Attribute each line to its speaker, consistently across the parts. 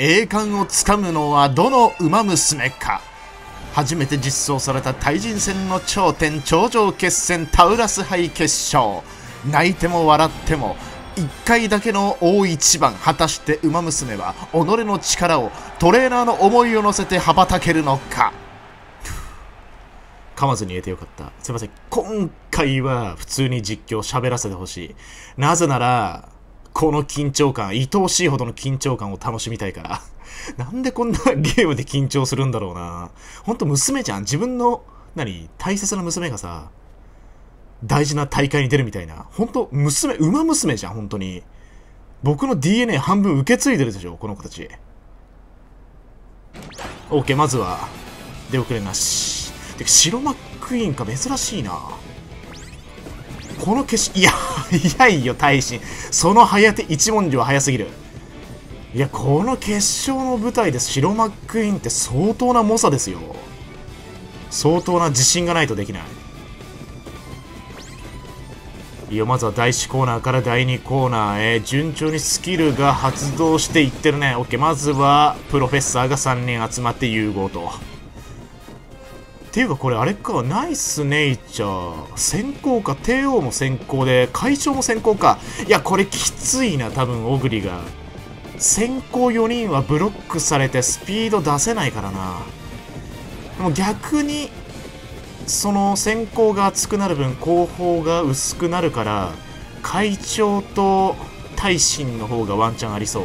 Speaker 1: 栄冠をつかむのはどの馬娘か。初めて実装された対人戦の頂点頂上決戦タウラス杯決勝。泣いても笑っても1回だけの大一番果たして馬娘は己の力をトレーナーの思いを乗せて羽ばたけるのか。噛まずに言えてよかった。すいません。今回は普通に実況喋らせてほしい。なぜならこの緊張感、愛おしいほどの緊張感を楽しみたいから。なんでこんなゲームで緊張するんだろうな。ほんと娘じゃん。自分の、何大切な娘がさ、大事な大会に出るみたいな。ほんと、娘、馬娘じゃん、本当に。僕の DNA 半分受け継いでるでしょ、この子たち。OK、まずは、出遅れなし。てか、白マックイーンか、珍しいな。この決しいや、早いよ、大臣。その早手一文字は早すぎる。いや、この決勝の舞台で白マックインって相当な猛者ですよ。相当な自信がないとできない。いや、まずは第1コーナーから第2コーナーへ順調にスキルが発動していってるね。OK、まずはプロフェッサーが3人集まって融合と。ていうかこれあれか、ナイスネイチャー、先行か、帝王も先行で、会長も先行か。いや、これきついな、多分、オグリが。先行4人はブロックされてスピード出せないからな。でも逆に、その先行が厚くなる分、後方が薄くなるから、会長と大臣の方がワンチャンありそう。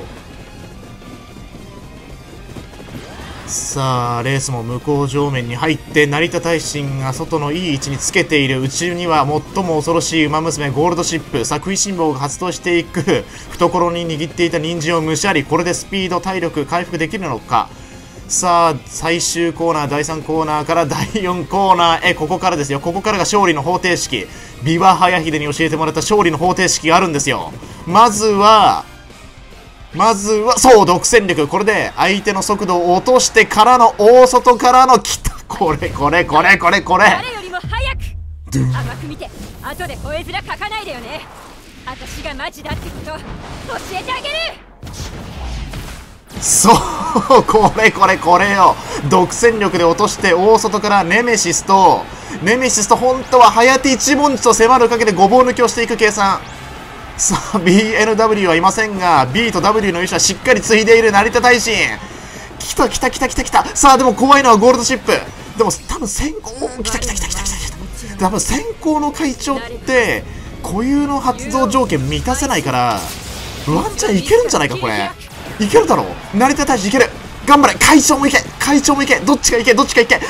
Speaker 1: さあレースも向こう上面に入って成田大臣が外のいい位置につけているうちには最も恐ろしい馬娘ゴールドシップ作為辛抱が発動していく懐に握っていた人参をむしゃりこれでスピード体力回復できるのか。さあ最終コーナー第3コーナーから第4コーナーえここからですよ。ここからが勝利の方程式。ビワ早秀に教えてもらった勝利の方程式があるんですよ。まずはまずは、そう、独占力。これで相手の速度を落としてからの大外からの来た。これ、これ、これ、これ、これ。
Speaker 2: 誰よりも早く甘く見て、後で吠え面書かないでよね。私がマジだってこと、教えてあげる
Speaker 1: そうこれこれこれよ独占力で落として大外からネメシスとネメシスと本当は早手一文字と迫るかけてごぼう抜きをしていく計算さあ BNW はいませんが B と W の優勝はしっかり継いでいる成田大臣。来た来た来た来た来た。さあでも怖いのはゴールドシップ。でも多分先行来た来た来た来た来た。来た多分先行の会長って固有の発動条件満たせないからワンチャンいけるんじゃないかこれ。いけるだろう。成田大使いける。頑張れ。会長もいけ。会長もいけ。どっちかいけどっちかいけ。うわ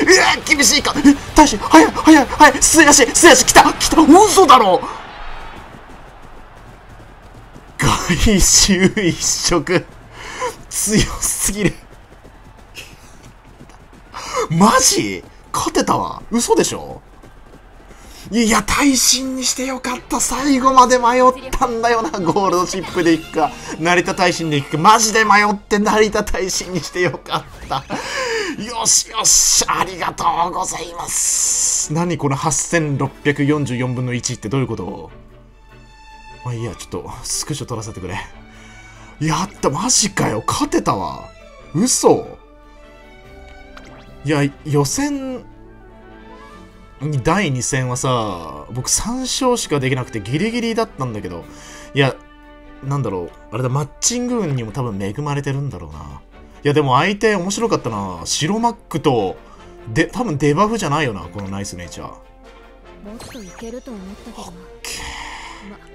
Speaker 1: 厳しいか。え大使早い早い早い。末足末足来た来た。嘘だろ。う外周一色強すぎるマジ？勝てたわ嘘でしょ？いや、耐震にしてよかった。最後まで迷ったんだよな。ゴールドチップで行くか、成田耐震で行くか。マジで迷って成田耐震にしてよかった。よしよし、ありがとうございます。何この8644分の1ってどういうこと？まあいいや、ちょっと、スクショ撮らせてくれ。やった、マジかよ。勝てたわ。嘘いや、予選、第2戦はさ、僕3勝しかできなくてギリギリだったんだけど、いや、なんだろう、あれだ、マッチング運にも多分恵まれてるんだろうな。いや、でも相手面白かったな。白マックと、で、多分デバフじゃないよな、このナイスネイチャー。もっといけると思ったけどな。オッケー。ま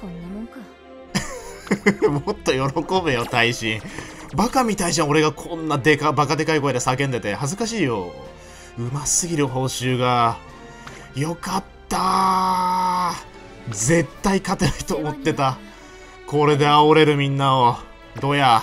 Speaker 1: こんなもんか。もっと喜べよ大臣。バカみたいじゃん俺がこんなでかバカでかい声で叫んでて。恥ずかしいよ。うますぎる報酬が。よかった絶対勝てないと思ってた。これで煽れるみんなを。どうや。